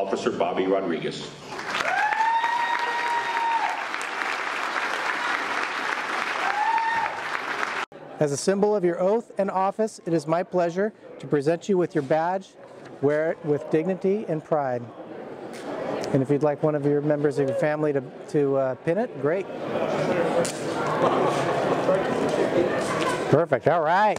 Officer Bobby Rodriguez. As a symbol of your oath and office, it is my pleasure to present you with your badge. Wear it with dignity and pride. And if you'd like one of your members of your family to, to uh, pin it, great. Perfect. All right.